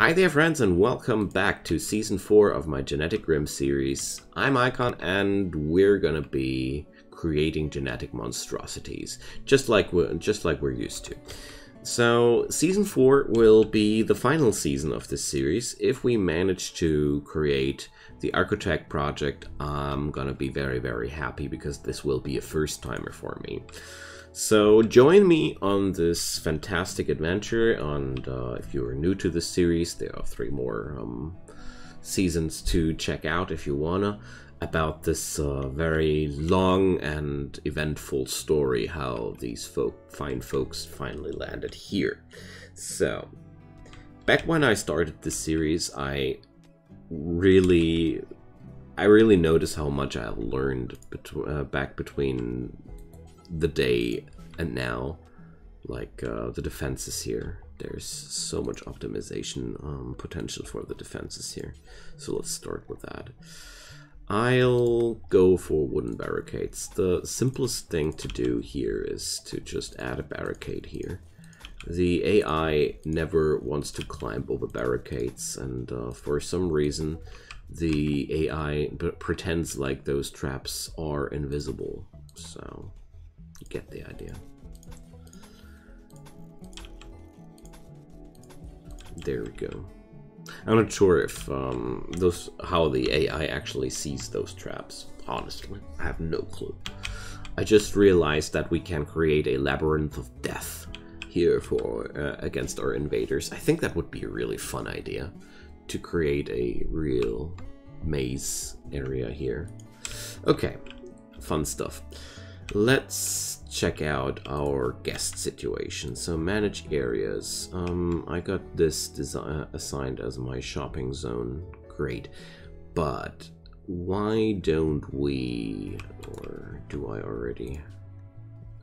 Hi there friends and welcome back to season 4 of my Genetic Rim series. I'm Icon and we're gonna be creating genetic monstrosities, just like we're, just like we're used to. So season 4 will be the final season of this series. If we manage to create the Archotech project, I'm gonna be very very happy because this will be a first timer for me. So join me on this fantastic adventure, and uh, if you are new to the series, there are three more um, seasons to check out if you wanna, about this uh, very long and eventful story, how these folk, fine folks finally landed here. So, back when I started this series, I really I really noticed how much I learned uh, back between the day and now. Like uh, the defenses here. There's so much optimization um, potential for the defenses here. So let's start with that. I'll go for wooden barricades. The simplest thing to do here is to just add a barricade here. The AI never wants to climb over barricades and uh, for some reason the AI pretends like those traps are invisible. So get the idea. There we go. I'm not sure if um, those how the AI actually sees those traps. Honestly, I have no clue. I just realized that we can create a labyrinth of death here for uh, against our invaders. I think that would be a really fun idea to create a real maze area here. Okay, fun stuff. Let's check out our guest situation. So manage areas. Um, I got this design assigned as my shopping zone. Great. But why don't we, or do I already?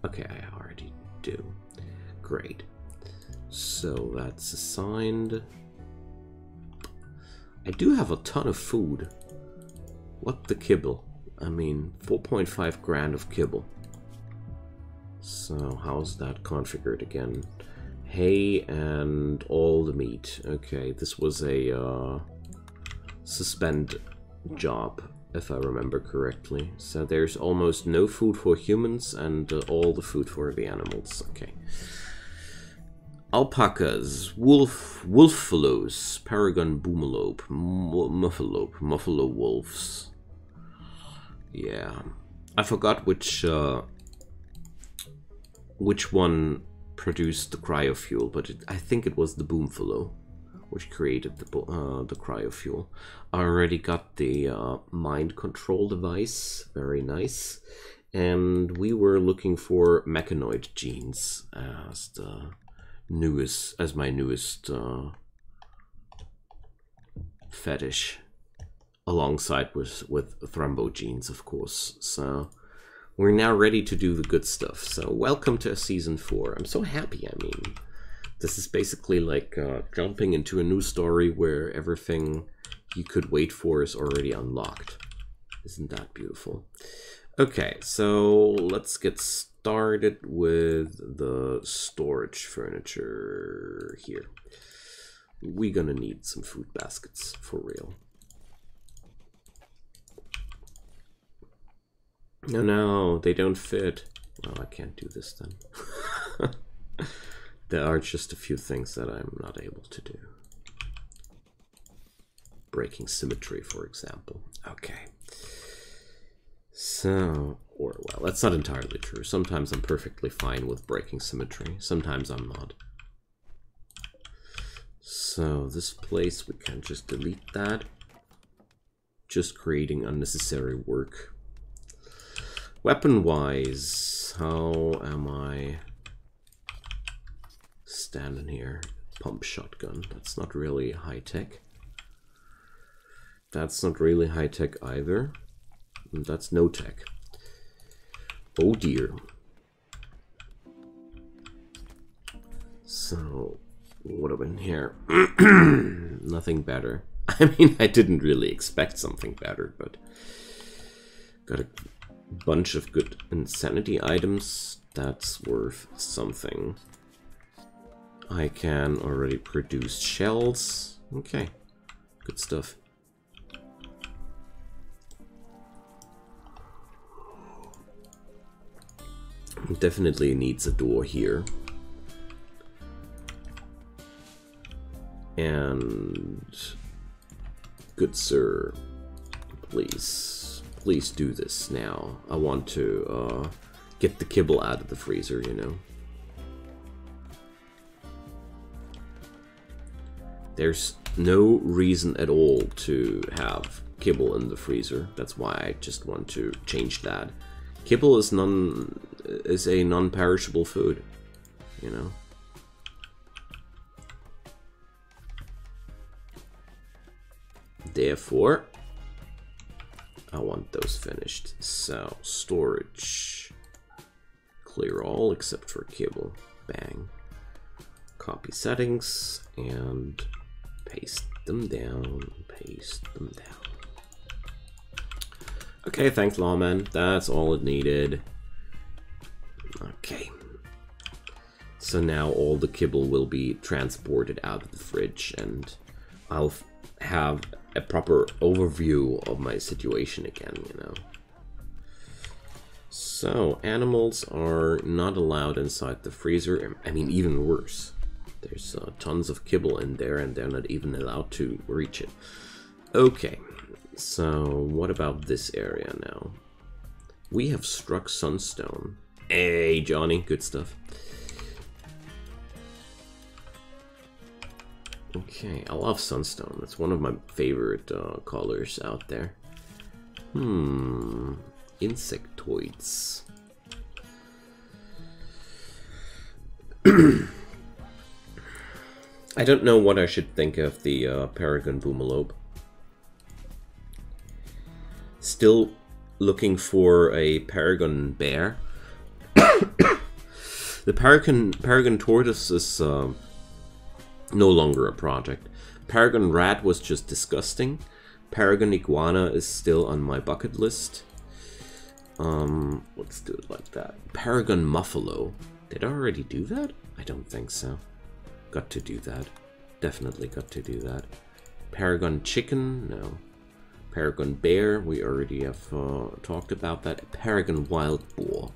Okay, I already do. Great. So that's assigned. I do have a ton of food. What the kibble? I mean, 4.5 grand of kibble. So how's that configured again? Hay and all the meat. Okay, this was a uh, suspend job, if I remember correctly. So there's almost no food for humans and uh, all the food for the animals. Okay. Alpacas, wolf, wolfaloes, paragon boomalope, muffalope, muffalo wolves. Yeah. I forgot which uh, which one produced the cryofuel, but it, I think it was the Boomfalo which created the uh, the cryofuel. I already got the uh, mind control device, very nice, and we were looking for mechanoid genes as the newest, as my newest uh, fetish, alongside with with Thrumbo genes, of course. So we're now ready to do the good stuff. So welcome to season four. I'm so happy. I mean, this is basically like uh, jumping into a new story where everything you could wait for is already unlocked. Isn't that beautiful? Okay, so let's get started with the storage furniture here. We're gonna need some food baskets for real. No, no, they don't fit. Well, I can't do this then. there are just a few things that I'm not able to do. Breaking symmetry, for example. Okay. So, or well, that's not entirely true. Sometimes I'm perfectly fine with breaking symmetry. Sometimes I'm not. So this place, we can just delete that. Just creating unnecessary work. Weapon-wise, how am I standing here? Pump shotgun. That's not really high-tech. That's not really high-tech either. That's no-tech. Oh dear. So, what have been here? Nothing better. I mean, I didn't really expect something better, but got a bunch of good insanity items. That's worth something. I can already produce shells. Okay, good stuff. Definitely needs a door here. And good sir, please, please do this now. I want to uh, get the kibble out of the freezer, you know. There's no reason at all to have kibble in the freezer. That's why I just want to change that. Kibble is non is a non-perishable food, you know. Therefore, I want those finished. So, storage. Clear all except for kibble. Bang. Copy settings and paste them down, paste them down. Okay, thanks lawman. That's all it needed. Okay. So now all the kibble will be transported out of the fridge and I'll have a proper overview of my situation again, you know. So, animals are not allowed inside the freezer. I mean, even worse. There's uh, tons of kibble in there and they're not even allowed to reach it. Okay, so what about this area now? We have struck sunstone. Hey, Johnny, good stuff. Okay, I love sunstone. It's one of my favorite uh, colors out there. Hmm, insectoids. I don't know what I should think of the uh, Paragon Boomalope. Still looking for a Paragon Bear. the Paragon, Paragon Tortoise is uh, no longer a project. Paragon Rat was just disgusting. Paragon Iguana is still on my bucket list. Um, let's do it like that. Paragon Muffalo. Did I already do that? I don't think so. Got to do that. Definitely got to do that. Paragon Chicken? No. Paragon Bear? We already have uh, talked about that. Paragon Wild Boar.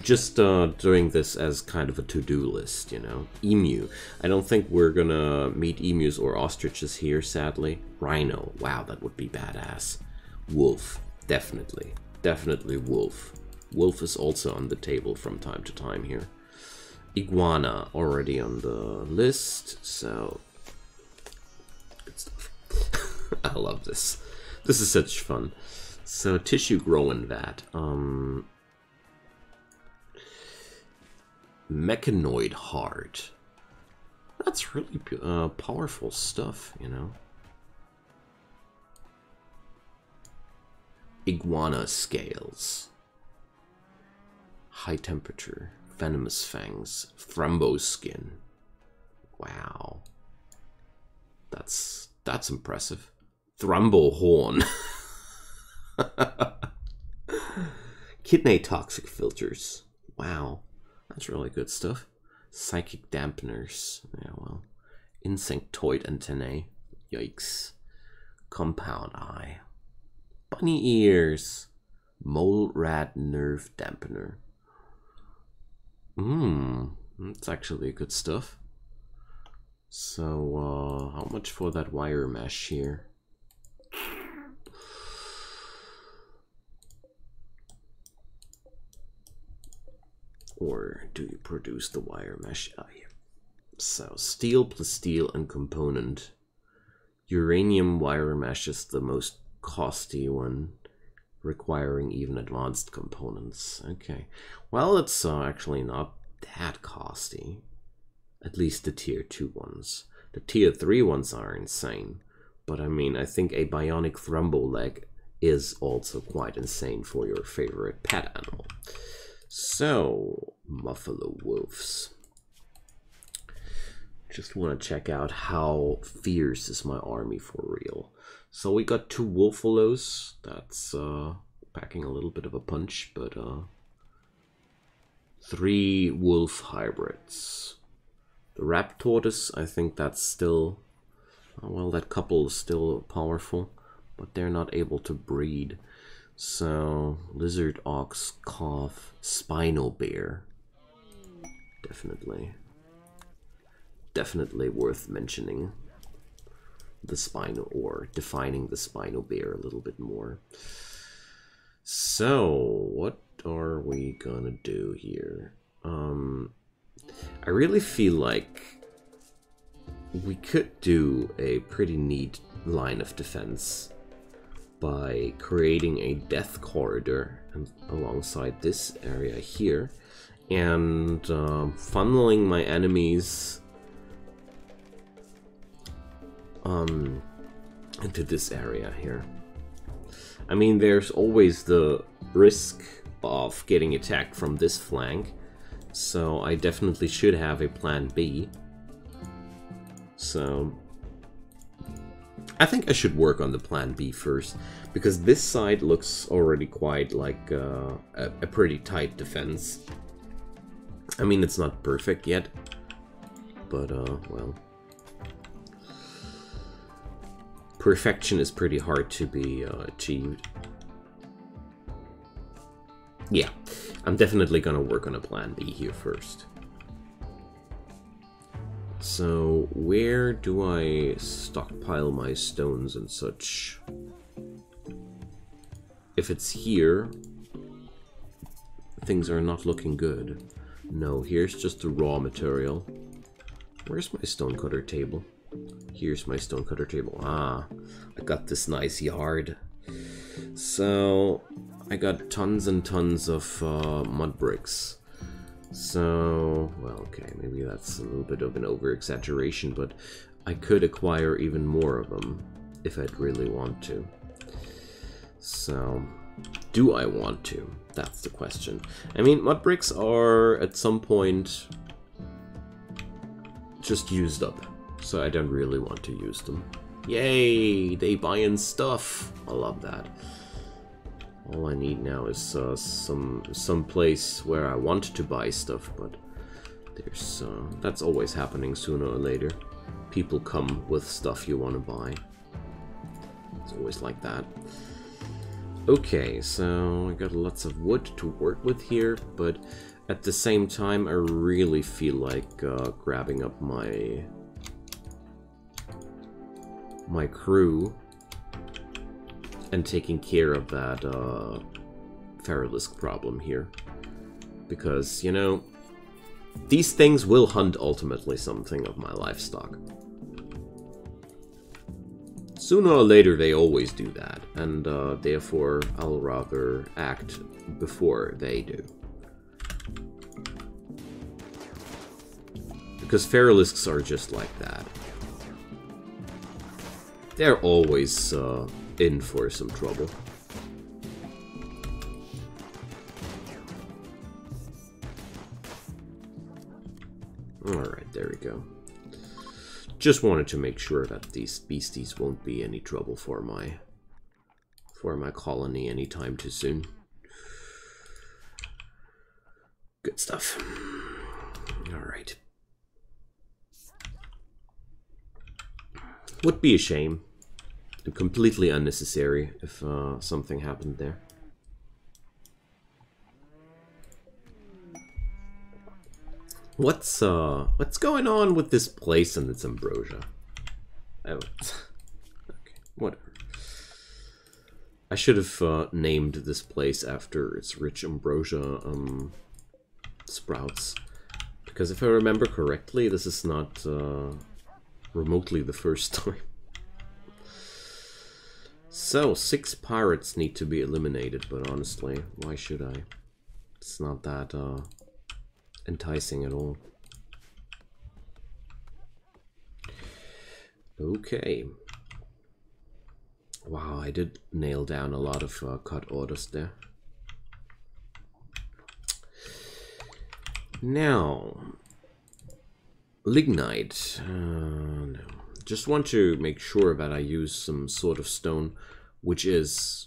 Just uh, doing this as kind of a to-do list, you know. Emu. I don't think we're gonna meet emus or ostriches here, sadly. Rhino. Wow, that would be badass. Wolf. Definitely. Definitely wolf. Wolf is also on the table from time to time here. Iguana already on the list, so good stuff. I love this. This is such fun. So tissue growing vat. Um, mechanoid heart. That's really uh, powerful stuff, you know. Iguana scales. High temperature venomous fangs, Thrumbo skin. Wow. That's that's impressive. Thrumbo horn. Kidney toxic filters. Wow. That's really good stuff. Psychic dampeners. Yeah, well. Insectoid antennae. Yikes. Compound eye. Bunny ears. Mole rat nerve dampener. Hmm, that's actually good stuff. So, uh, how much for that wire mesh here? Or do you produce the wire mesh? Ah, here. So, steel plus steel and component. Uranium wire mesh is the most costly one requiring even advanced components. Okay, well, it's uh, actually not that costly. At least the tier 2 ones. The tier 3 ones are insane. But I mean, I think a bionic thrumbo leg is also quite insane for your favorite pet animal. So, Muffalo Wolves. Just want to check out how fierce is my army for real. So we got two Wolfalos. That's uh, packing a little bit of a punch, but uh, three wolf hybrids. The Rap Tortoise, I think that's still Oh, well, that couple is still powerful, but they're not able to breed. So, lizard, ox, cough, spinal bear. Definitely. Definitely worth mentioning the spinal or defining the spinal bear a little bit more. So, what are we gonna do here? Um, I really feel like we could do a pretty neat line of defense by creating a death corridor alongside this area here and uh, funneling my enemies um, into this area here. I mean, there's always the risk of getting attacked from this flank, so I definitely should have a plan B. So, I think I should work on the plan B first, because this side looks already quite like uh, a, a pretty tight defense. I mean, it's not perfect yet, but, uh, well... Perfection is pretty hard to be uh, achieved. Yeah, I'm definitely gonna work on a plan B here first. So, where do I stockpile my stones and such? If it's here, things are not looking good. No, here's just the raw material. Where's my stonecutter table? Here's my stonecutter table. Ah, I got this nice yard. So, I got tons and tons of uh, mud bricks. So, well, okay, maybe that's a little bit of an over-exaggeration, but I could acquire even more of them if I'd really want to. So, do I want to? That's the question. I mean, mud bricks are at some point just used up so I don't really want to use them. Yay! They buying stuff! I love that. All I need now is uh, some some place where I want to buy stuff, but there's uh, that's always happening sooner or later. People come with stuff you want to buy. It's always like that. Okay, so I got lots of wood to work with here, but at the same time I really feel like uh, grabbing up my my crew and taking care of that uh, Feralisk problem here. Because, you know, these things will hunt ultimately something of my livestock. Sooner or later they always do that, and uh, therefore I'll rather act before they do. Because Feralisks are just like that. They're always uh, in for some trouble. Alright, there we go. Just wanted to make sure that these beasties won't be any trouble for my for my colony anytime too soon. Good stuff. Alright. Would be a shame. Completely unnecessary if uh, something happened there. What's uh what's going on with this place and its ambrosia? Oh, okay, whatever. I should have uh, named this place after its rich ambrosia um sprouts, because if I remember correctly, this is not uh, remotely the first time. So, six pirates need to be eliminated, but honestly, why should I? It's not that uh, enticing at all. Okay. Wow, I did nail down a lot of uh, cut orders there. Now, Lignite. Uh, no. Just want to make sure that I use some sort of stone which is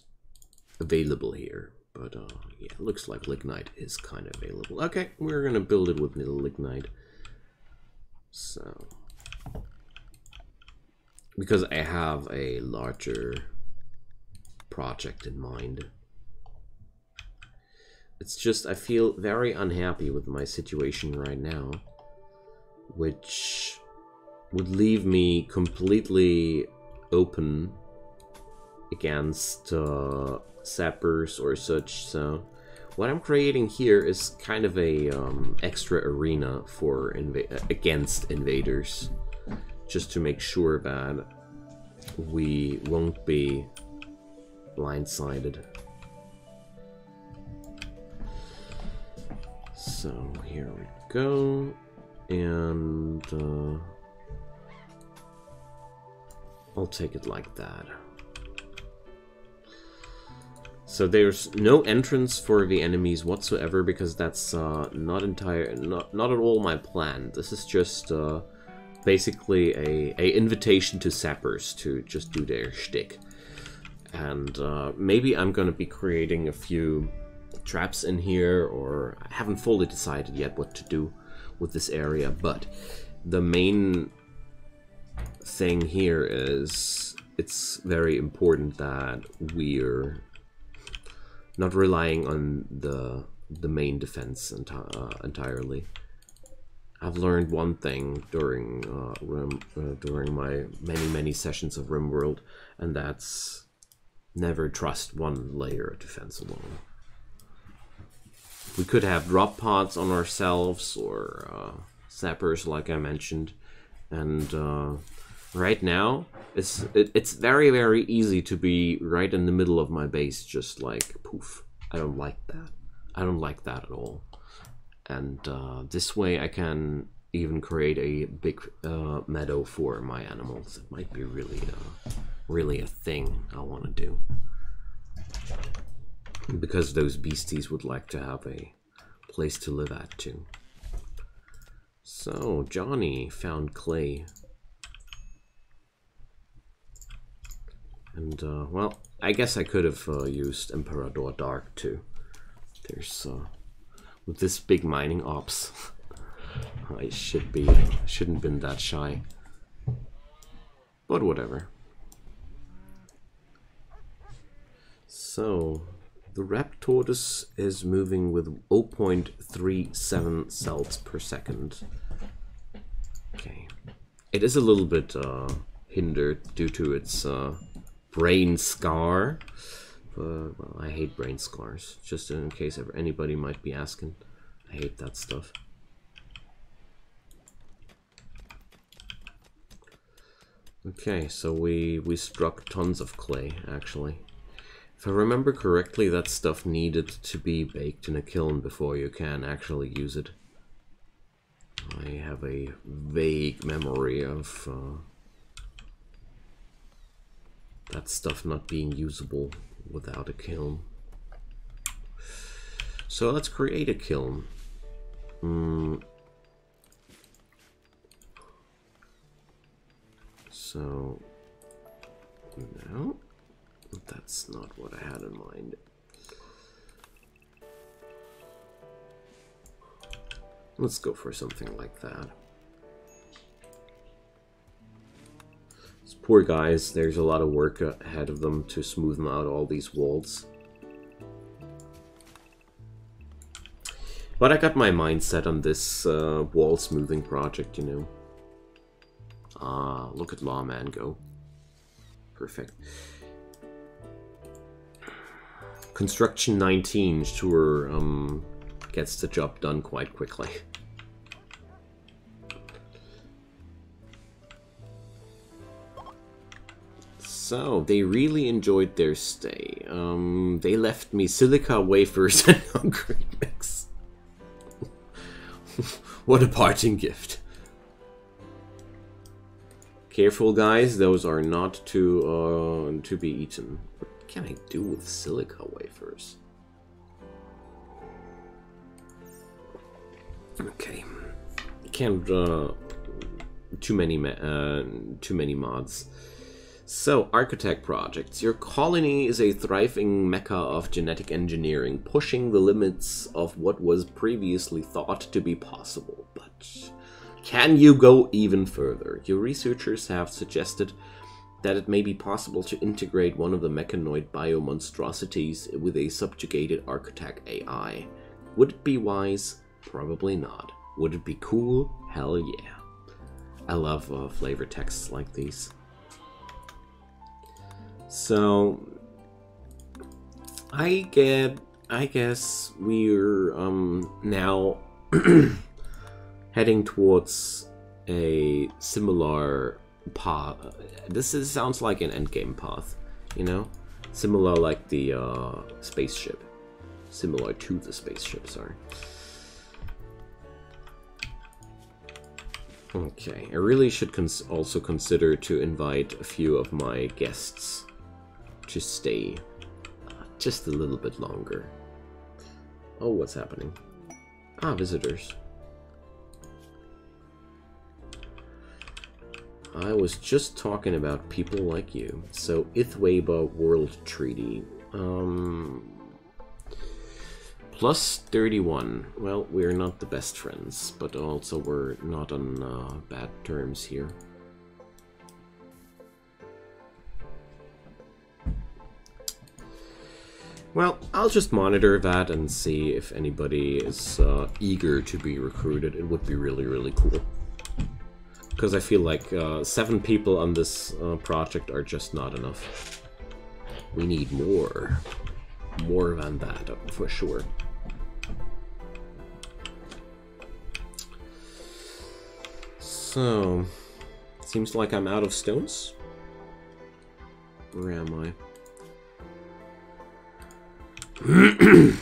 available here. But uh, yeah, it looks like Lignite is kind of available. Okay, we're gonna build it with Lignite. So because I have a larger project in mind. It's just I feel very unhappy with my situation right now, which would leave me completely open against uh, sappers or such. So what I'm creating here is kind of a um, extra arena for inva against invaders, just to make sure that we won't be blindsided. So here we go, and uh, I'll take it like that. So there's no entrance for the enemies whatsoever because that's uh, not entire, not not at all my plan. This is just uh, basically a a invitation to sappers to just do their shtick, and uh, maybe I'm gonna be creating a few traps in here, or I haven't fully decided yet what to do with this area. But the main thing here is it's very important that we're not relying on the the main defense enti uh, entirely. I've learned one thing during uh, Rim, uh, during my many many sessions of RimWorld, and that's never trust one layer of defense alone. We could have drop pods on ourselves or uh, sappers, like I mentioned, and uh, right now it's it, it's very very easy to be right in the middle of my base just like poof. I don't like that. I don't like that at all. And uh, this way i can even create a big uh, meadow for my animals. It might be really uh, really a thing i want to do. Because those beasties would like to have a place to live at too. So johnny found clay And, uh, well, I guess I could have uh, used Emperador Dark too. There's, uh, with this big mining ops, I should be, shouldn't been that shy. But whatever. So, the Raptortus is moving with 0.37 cells per second. Okay. It is a little bit uh, hindered due to its uh, brain scar. But, well, I hate brain scars, just in case ever anybody might be asking. I hate that stuff. Okay, so we, we struck tons of clay, actually. If I remember correctly, that stuff needed to be baked in a kiln before you can actually use it. I have a vague memory of uh, that stuff not being usable without a kiln. So let's create a kiln. Mm. So, no, that's not what I had in mind. Let's go for something like that. Poor guys, there's a lot of work ahead of them to smooth out all these walls. But I got my mind set on this uh, wall smoothing project, you know. Ah, look at Lawman go. Perfect. Construction 19 sure um, gets the job done quite quickly. So, they really enjoyed their stay. Um, they left me silica wafers and hungry mix. what a parting gift. Careful guys, those are not to, uh, to be eaten. What can I do with silica wafers? Okay. Can't, uh, too many, uh, too many mods. So, archotech projects. Your colony is a thriving mecca of genetic engineering, pushing the limits of what was previously thought to be possible. But can you go even further? Your researchers have suggested that it may be possible to integrate one of the mechanoid biomonstrosities with a subjugated Archotech AI. Would it be wise? Probably not. Would it be cool? Hell yeah. I love uh, flavor texts like these. So, I get, I guess we're um, now heading towards a similar path. This is, sounds like an endgame path, you know? Similar like the uh, spaceship. Similar to the spaceship, sorry. Okay, I really should cons also consider to invite a few of my guests to stay just a little bit longer. Oh, what's happening? Ah, visitors. I was just talking about people like you. So, Ithweba World Treaty. Um, plus 31. Well, we're not the best friends, but also we're not on uh, bad terms here. Well, I'll just monitor that and see if anybody is uh, eager to be recruited. It would be really, really cool because I feel like uh, seven people on this uh, project are just not enough. We need more. More than that, for sure. So, seems like I'm out of stones. Where am I?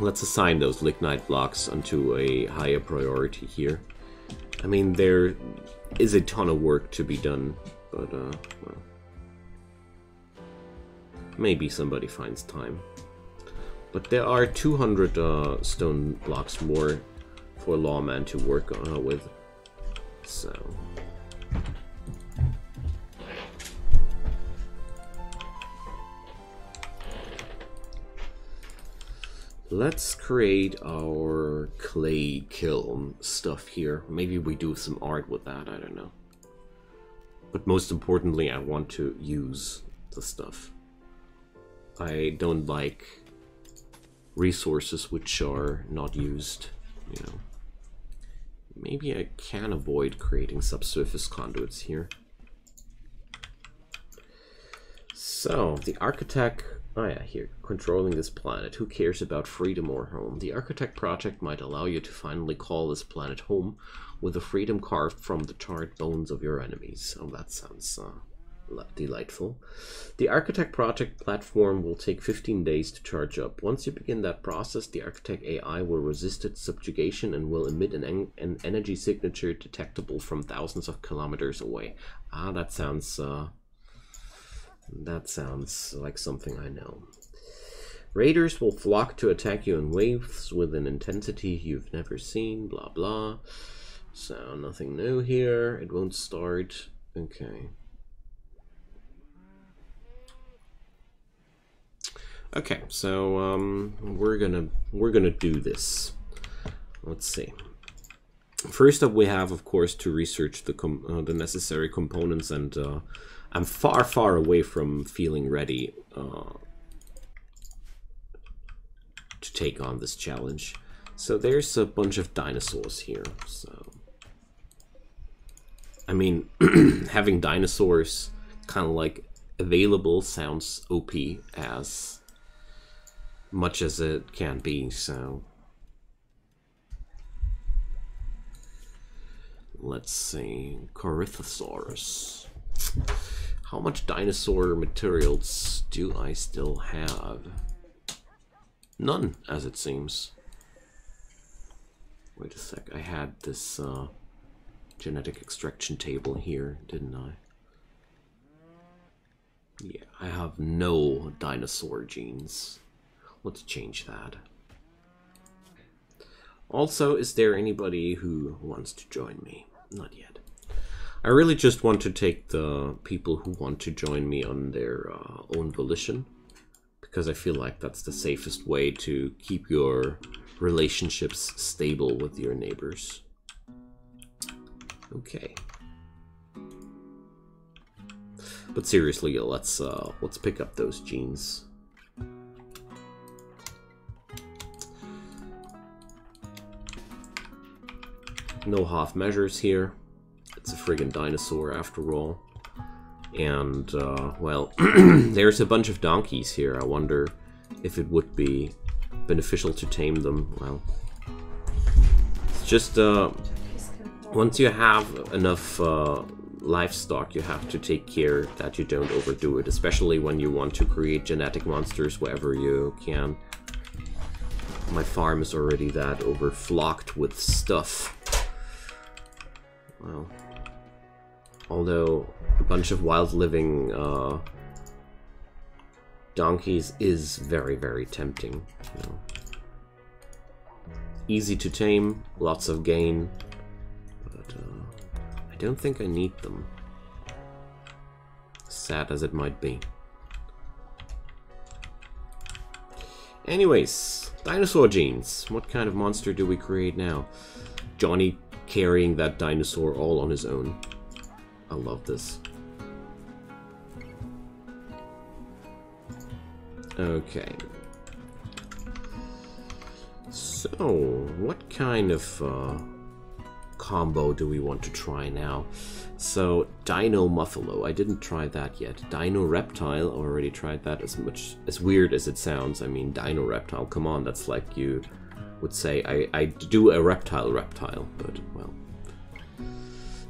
Let's assign those lignite blocks onto a higher priority here. I mean, there is a ton of work to be done, but, uh, well. Maybe somebody finds time. But there are 200 uh, stone blocks more for Lawman to work uh, with. So... Let's create our clay kiln stuff here. Maybe we do some art with that, I don't know. But most importantly, I want to use the stuff. I don't like resources which are not used, you know. Maybe I can avoid creating subsurface conduits here. So, the archotech Oh yeah, here. Controlling this planet. Who cares about freedom or home? The Archotech Project might allow you to finally call this planet home with the freedom carved from the charred bones of your enemies. Oh, that sounds uh, delightful. The Archotech Project platform will take 15 days to charge up. Once you begin that process, the Archotech AI will resist its subjugation and will emit an, en an energy signature detectable from thousands of kilometers away. Ah, that sounds... Uh, that sounds like something I know. Raiders will flock to attack you in waves with an intensity you've never seen, blah blah. So, nothing new here. It won't start. Okay. Okay, so um, we're gonna we're gonna do this. Let's see. First up, we have, of course, to research the uh, the necessary components and uh, I'm far, far away from feeling ready uh, to take on this challenge. So there's a bunch of dinosaurs here. So, I mean, having dinosaurs kind of like available sounds OP as much as it can be. So let's see, Corythosaurus. How much dinosaur materials do I still have? None, as it seems. Wait a sec, I had this uh, genetic extraction table here, didn't I? Yeah, I have no dinosaur genes. Let's change that. Also, is there anybody who wants to join me? Not yet. I really just want to take the people who want to join me on their uh, own volition because I feel like that's the safest way to keep your relationships stable with your neighbors. Okay. But seriously, let's uh, let's pick up those genes. No half measures here. It's a friggin' dinosaur after all. And, uh, well, there's a bunch of donkeys here. I wonder if it would be beneficial to tame them. Well, it's just, uh, once you have enough uh, livestock, you have to take care that you don't overdo it, especially when you want to create genetic monsters wherever you can. My farm is already that overflocked with stuff. Well, although a bunch of wild living uh, donkeys is very, very tempting. You know. Easy to tame, lots of gain, but uh, I don't think I need them. Sad as it might be. Anyways, dinosaur genes. What kind of monster do we create now? Johnny carrying that dinosaur all on his own. I love this. Okay. So, what kind of uh, combo do we want to try now? So, Dino Muffalo, I didn't try that yet. Dino Reptile, I already tried that as much, as weird as it sounds. I mean, Dino Reptile, come on, that's like you would say I, I do a reptile reptile, but well.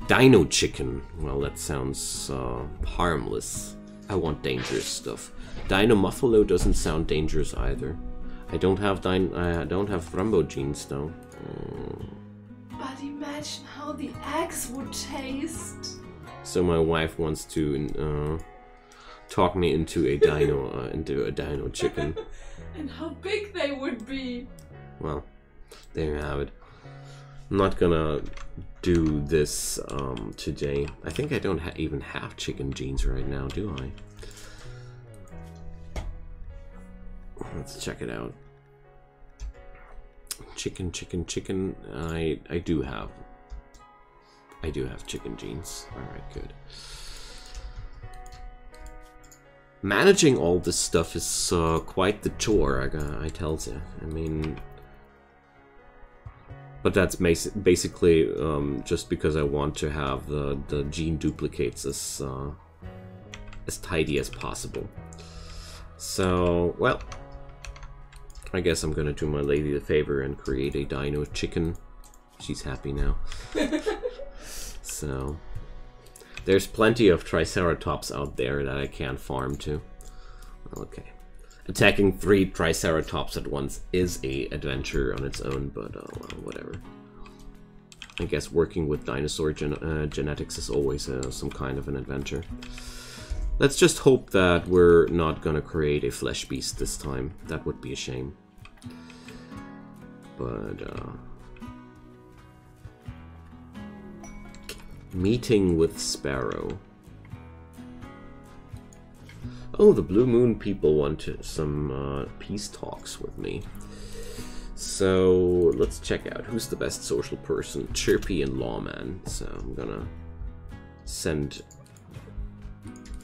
Dino chicken. Well, that sounds uh, harmless. I want dangerous stuff. Dino Muffalo doesn't sound dangerous either. I don't have din I don't have Thrumbo genes though. Mm. But imagine how the eggs would taste. So my wife wants to uh, talk me into a dino uh, into a dino chicken. and how big they would be. Well, there you have it. I'm not gonna do this um, today. I think I don't ha even have chicken genes right now, do I? Let's check it out. Chicken, chicken, chicken. I I do have. I do have chicken genes. All right, good. Managing all this stuff is uh, quite the chore. I, I tells you. I mean, but that's basically um, just because I want to have the, the gene duplicates as, uh, as tidy as possible. So, well, I guess I'm gonna do my lady the favor and create a dino chicken. She's happy now. so, there's plenty of Triceratops out there that I can't farm to. Okay. Attacking three Triceratops at once is a adventure on its own, but uh, well, whatever. I guess working with dinosaur gen uh, genetics is always uh, some kind of an adventure. Let's just hope that we're not gonna create a flesh beast this time. That would be a shame. But, uh... Meeting with Sparrow. Oh, the Blue Moon people want some uh, peace talks with me. So let's check out who's the best social person. Chirpy and Lawman. So I'm gonna send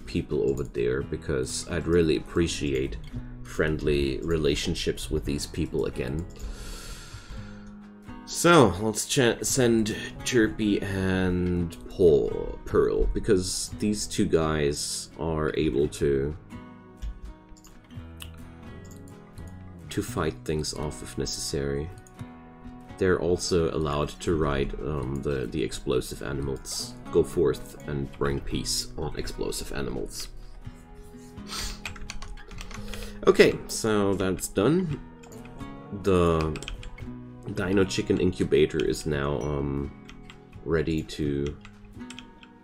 people over there because I'd really appreciate friendly relationships with these people again. So let's send Chirpy and Paul Pearl because these two guys are able to to fight things off if necessary. They're also allowed to ride um, the, the explosive animals. Go forth and bring peace on explosive animals. Okay, so that's done. The Dino Chicken Incubator is now um, ready to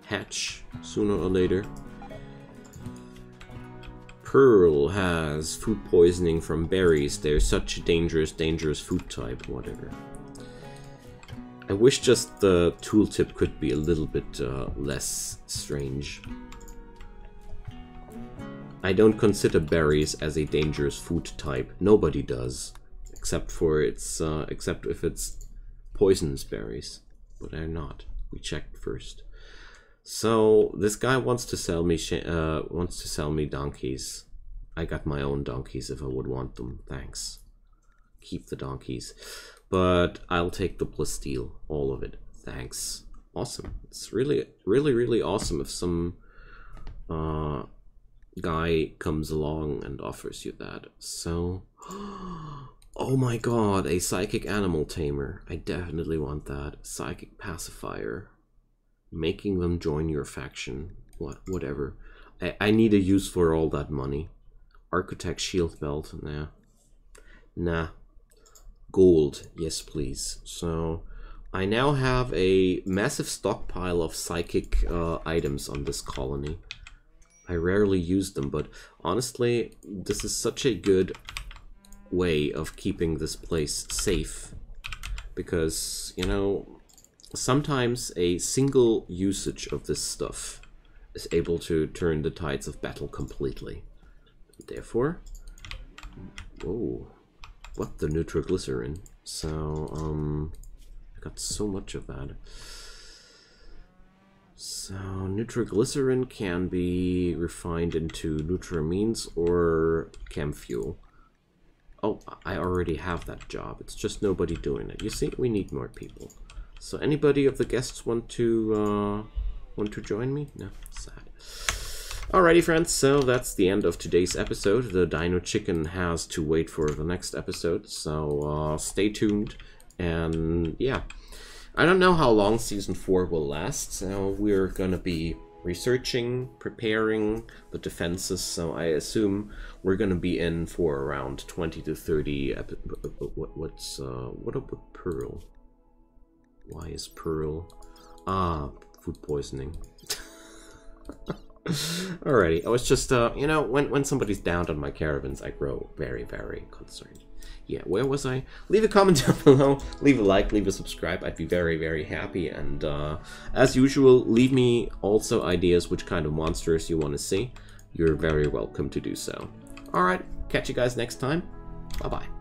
hatch sooner or later. Pearl has food poisoning from berries. They're such a dangerous, dangerous food type, whatever. I wish just the tooltip could be a little bit uh, less strange. I don't consider berries as a dangerous food type. Nobody does, except for its, uh, except if it's poisonous berries, but they're not. We checked first. So this guy wants to sell me uh, wants to sell me donkeys. I got my own donkeys if I would want them. Thanks. Keep the donkeys. But I'll take the plasteel, all of it. Thanks. Awesome. It's really, really, really awesome if some uh, guy comes along and offers you that. So, oh my god, a psychic animal tamer. I definitely want that. Psychic pacifier. Making them join your faction. What, whatever. I, I need a use for all that money. Archotech shield belt, nah. Nah. Gold, yes please. So, I now have a massive stockpile of psychic uh, items on this colony. I rarely use them, but honestly, this is such a good way of keeping this place safe. Because, you know, sometimes a single usage of this stuff is able to turn the tides of battle completely. Therefore, whoa, what the nitroglycerin? So, um, I got so much of that. So nitroglycerin can be refined into neutroamines or chem fuel. Oh, I already have that job. It's just nobody doing it. You see, we need more people. So anybody of the guests want to uh, want to join me? No, sad. Alrighty, friends. So that's the end of today's episode. The Dino Chicken has to wait for the next episode. So uh, stay tuned. And yeah. I don't know how long season 4 will last, so we're gonna be researching, preparing the defenses, so I assume we're gonna be in for around 20 to 30 what, what's, uh, what up with Pearl? Why is Pearl? Ah, food poisoning. Alrighty, I was just, uh, you know, when, when somebody's downed on my caravans, I grow very, very concerned yeah, where was I? Leave a comment down below, leave a like, leave a subscribe. I'd be very, very happy. And uh, as usual, leave me also ideas which kind of monsters you want to see. You're very welcome to do so. Alright, catch you guys next time. Bye-bye.